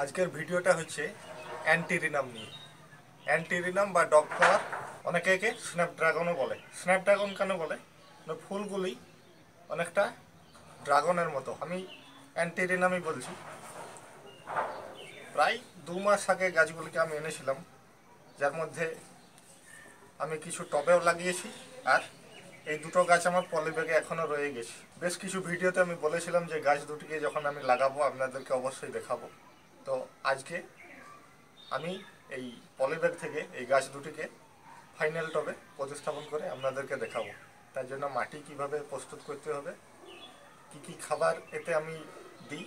আজকের ভিডিওটা হচ্ছে অ্যান্টিরিনাম নিয়ে। অ্যান্টিরিনাম বা ডগ ফ্লাওয়ার অনেকে একে স্ন্যাপড্রাগনও বলে। স্ন্যাপড্রাগন কেন বলে? ফুলগুলি অনেকটা ড্রাগনের মতো। আমি অ্যান্টিরিনামই বলছি। প্রায় দু মাস আগে গাছগুলিকে আমি এনেছিলাম, যার মধ্যে আমি কিছু টবেও লাগিয়েছি, আর এই দুটো গাছ আমার পলিব্যাগে এখনও রয়ে গেছে। বেশ কিছু ভিডিওতে আমি বলেছিলাম যে গাছ দুটিকে যখন আমি লাগাবো, আপনাদেরকে অবশ্যই দেখাবো। তো আজকে আমি এই পলিব্যাগ থেকে এই গাছ দুটিকে ফাইনাল টবে প্রতিস্থাপন করে আপনাদেরকে দেখাবো। তার জন্য মাটি কীভাবে প্রস্তুত করতে হবে, কি কি খাবার এতে আমি দিই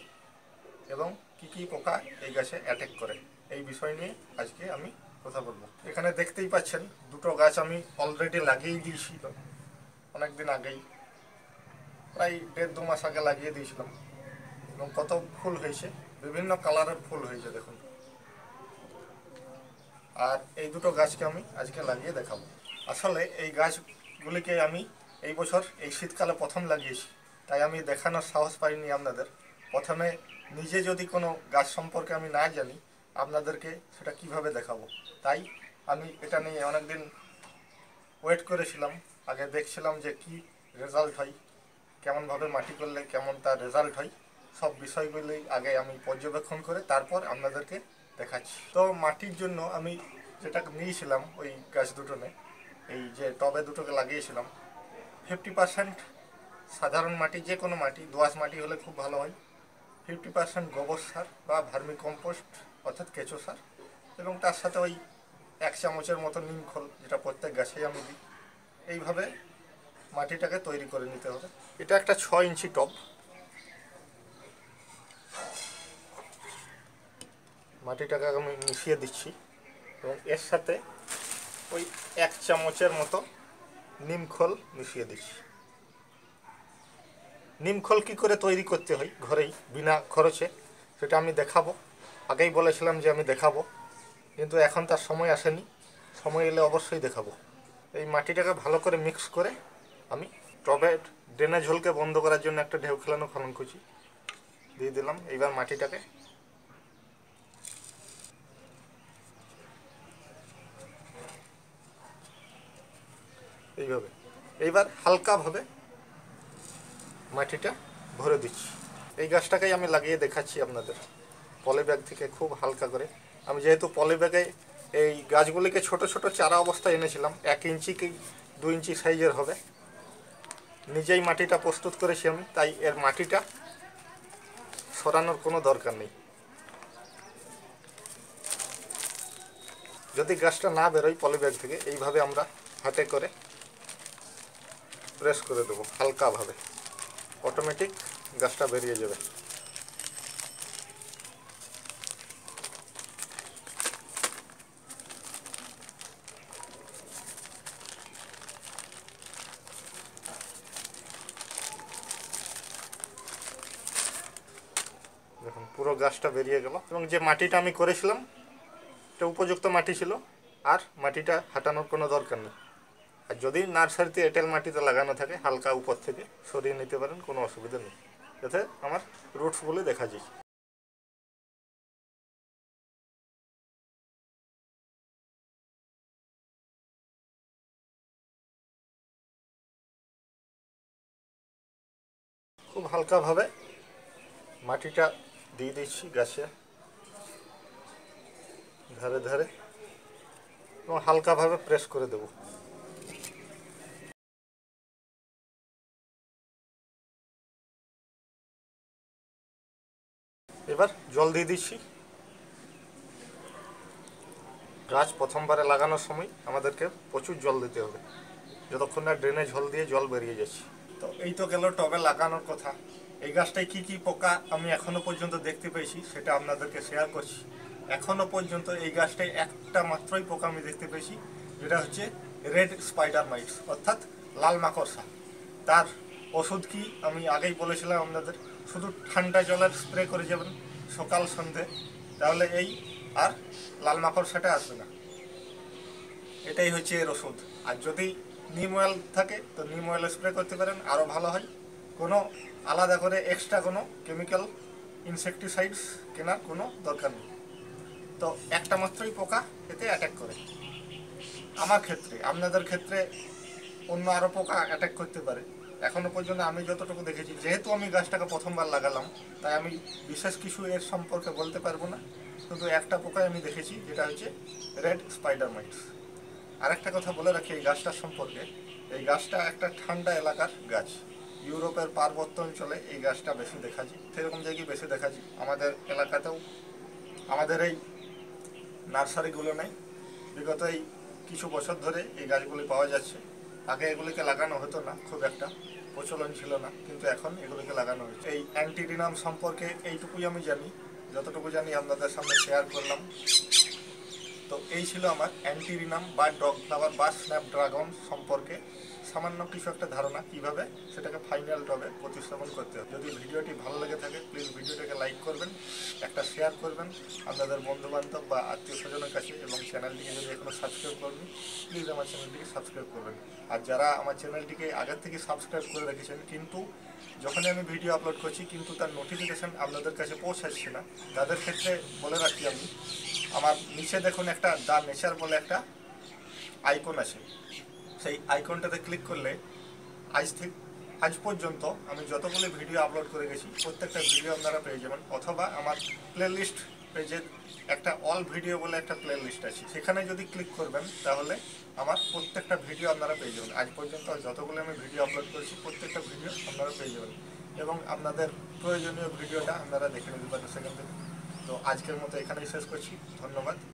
এবং কি কি পোকা এই গাছে অ্যাটাক করে, এই বিষয় নিয়ে আজকে আমি কথা বলব। এখানে দেখতেই পাচ্ছেন দুটো গাছ আমি অলরেডি লাগিয়েই দিয়েছিল, অনেকদিন আগেই, প্রায় দেড় দু মাস আগে লাগিয়ে দিয়েছিলাম এবং কত ফুল হয়েছে বিভিন্ন কালারের ফুল হয়েছে, দেখুন। আর এই দুটো গাছকে আমি আজকে লাগিয়ে দেখাবো। আসলে এই গাছগুলিকে আমি এই বছর, এই শীতকালে প্রথম লাগিয়েছি। তাই আমি দেখানোর সাহস পাইনি আপনাদের। প্রথমে নিজে যদি কোনো গাছ সম্পর্কে আমি না জানি, আপনাদেরকে সেটা কীভাবে দেখাবো? তাই আমি এটা নিয়ে অনেকদিন ওয়েট করেছিলাম। আগে দেখছিলাম যে কি রেজাল্ট হয়, কেমনভাবে মাটি করলে কেমন তার রেজাল্ট হয়। সব বিষয়গুলি আগে আমি পর্যবেক্ষণ করে তারপর আপনাদেরকে দেখাচ্ছি। তো মাটির জন্য আমি যেটা নিয়েছিলাম ওই গাছ দুটোনে, এই যে টবে দুটোকে লাগিয়েছিলাম ফিফটি পার্সেন্ট সাধারণ মাটি, যে কোনো মাটি, দোআঁশ মাটি হলে খুব ভালো হয়। ফিফটি পার্সেন্ট গোবর সার বা ভার্মি কম্পোস্ট অর্থাৎ কেঁচো সার এবং তার সাথে ওই এক চামচের মতো নিম খোল যেটা প্রত্যেক গাছেই আমি দিই। এইভাবে মাটিটাকে তৈরি করে নিতে হবে। এটা একটা ছ ইঞ্চি টব। মাটিটাকে আমি মিশিয়ে দিচ্ছি এবং এর সাথে ওই এক চামচের মতো নিমখল মিশিয়ে দিচ্ছি। নিমখল কী করে তৈরি করতে হয় ঘরেই বিনা খরচে সেটা আমি দেখাবো। আগেই বলেছিলাম যে আমি দেখাবো, কিন্তু এখন তার সময় আসেনি। সময় এলে অবশ্যই দেখাবো। এই মাটিটাকে ভালো করে মিক্স করে আমি টবে ড্রেনেজ ঝোলকে বন্ধ করার জন্য একটা ঢেউ খেলানো খনন কুচি দিয়ে দিলাম, এইবার মাটিটাকে এইভাবে। এইবার হালকাভাবে মাটিটা ভরে দিচ্ছি। এই গাছটাকেই আমি লাগিয়ে দেখাচ্ছি আপনাদের। পলি ব্যাগ থেকে খুব হালকা করে। আমি যেহেতু পলি ব্যাগে এই গাছগুলিকে ছোট ছোট চারা অবস্থায় এনেছিলাম, এক ইঞ্চি কি দু ইঞ্চি সাইজের হবে। নিজেই মাটিটা প্রস্তুত করেছি আমি, তাই এর মাটিটা সরানোর কোনো দরকার নেই। যদি গাছটা না বেরোয় পলি ব্যাগ থেকে, এইভাবে আমরা হাতে করে প্রেস করে দেবো হালকাভাবে অটোমেটিক গাছটা বেরিয়ে যাবে। দেখুন, পুরো গাছটা বেরিয়ে গেল। এবং যে মাটিটা আমি করেছিলাম, এটা উপযুক্ত মাটি ছিল, আর মাটিটা হাঁটানোর কোনো দরকার নেই। আর যদি নার্সারিতে এঁটেল মাটিতে লাগানো থাকে, হালকা উপর থেকে সরিয়ে নিতে পারেন, কোনো অসুবিধা নেই। যাতে আমার রুটসগুলি দেখা যায়। খুব হালকাভাবে মাটিটা দিয়ে দিচ্ছি গাছে। ধারে ধারে, এবং হালকাভাবে প্রেস করে দেবো। জল দিয়ে দিচ্ছি। গাছ প্রথমবারে লাগানোর সময় আমাদেরকে প্রচুর জল দিতে হবে। যতক্ষণ না ড্রেনে জল দিয়ে জল বেরিয়ে যাচ্ছে। তো এই তো গেল টবে লাগানোর কথা। এই গাছটায় কি কি পোকা আমি এখনও পর্যন্ত দেখতে পেয়েছি, সেটা আপনাদেরকে শেয়ার করছি। এখনও পর্যন্ত এই গাছটায় একটা মাত্রই পোকা আমি দেখতে পেয়েছি, যেটা হচ্ছে রেড স্পাইডার মাইটস অর্থাৎ লাল মাকড়সা। তার ওষুধ কি আমি আগেই বলেছিলাম আপনাদের, শুধু ঠান্ডা জলের স্প্রে করে যাবেন সকাল সন্ধে, তাহলে এই আর লাল মাকড় মাকড়সাটা আসবে না। এটাই হচ্ছে এর ওষুধ। আর যদি নিম অয়েল থাকে, তো নিম অয়েল স্প্রে করতে পারেন আরও ভালো হয়। কোনো আলাদা করে এক্সট্রা কোনো কেমিক্যাল ইনসেকটিসাইডস কেনার কোনো দরকার নেই। তো একটা মাত্রই পোকা এতে অ্যাটাক করে। আমার ক্ষেত্রে, আপনাদের ক্ষেত্রে অন্য আরও পোকা অ্যাটাক করতে পারে। এখনও পর্যন্ত আমি যতটুকু দেখেছি, যেহেতু আমি গাছটাকে প্রথমবার লাগালাম, তাই আমি বিশেষ কিছু এর সম্পর্কে বলতে পারব না। শুধু একটা পোকাই আমি দেখেছি, যেটা হচ্ছে রেড স্পাইডার মাইটস আরেকটা কথা বলে রাখি এই গাছটার সম্পর্কে, এই গাছটা একটা ঠান্ডা এলাকার গাছ। ইউরোপের পার্বত্য অঞ্চলে এই গাছটা বেশি দেখা যায়, সেরকম জায়গায় বেশি দেখা যায়। আমাদের এলাকাতেও, আমাদের এই নার্সারিগুলো নেই। বিগত এই কিছু বছর ধরে এই গাছগুলি পাওয়া যাচ্ছে। আগে এগুলিকে লাগানো হতো না, খুব একটা প্রচলন ছিল না, কিন্তু এখন এগুলিকে লাগানো হয়েছে। এই অ্যান্টিডিনাম সম্পর্কে এইটুকুই আমি জানি, যতটুকু জানি আপনাদের সামনে শেয়ার করলাম। তো এই ছিল আমার অ্যান্টিরিনাম বা ডগ ফ্লাওয়ার বা স্ন্যাপড্রাগন সম্পর্কে। সামান্য কিছু একটা ধারণা কীভাবে সেটাকে ফাইনাল টবে প্রতিস্থাপন করতে হবে। যদি ভিডিওটি ভালো লেগে থাকে প্লিজ ভিডিওটাকে লাইক করবেন, একটা শেয়ার করবেন আপনাদের বন্ধু বান্ধব বা আত্মীয় স্বজনের কাছে এবং চ্যানেলটিকে যদি এখনও সাবস্ক্রাইব করবেন প্লিজ আমার চ্যানেলটিকে সাবস্ক্রাইব করবেন। আর যারা আমার চ্যানেলটিকে আগের থেকে সাবস্ক্রাইব করে রেখেছেন, কিন্তু যখনই আমি ভিডিও আপলোড করছি, কিন্তু তার নোটিফিকেশান আপনাদের কাছে পৌঁছাচ্ছে না, তাদের ক্ষেত্রে বলে রাখি আমি, আমার নিচে দেখুন একটা দা নেচার বলে একটা আইকন আছে। সেই আইকনটাতে ক্লিক করলে আজ থেকে আজ পর্যন্ত আমি যতগুলো ভিডিও আপলোড করে গেছি, প্রত্যেকটা ভিডিও আপনারা পেয়ে যাবেন। অথবা আমার প্লে লিস্ট পেজে একটা অল ভিডিও বলে একটা প্লে লিস্ট আছে। সেখানে যদি ক্লিক করবেন, তাহলে আমার প্রত্যেকটা ভিডিও আপনারা পেয়ে যাবেন। আজ পর্যন্ত যতগুলো আমি ভিডিও আপলোড করেছি, প্রত্যেকটা ভিডিও আপনারা পেয়ে যাবেন। এবং আপনাদের প্রয়োজনীয় ভিডিওটা আপনারা দেখে নিতে পারেন সেখান থেকে। তো আজকের মতো এখানেই শেষ করছি। ধন্যবাদ।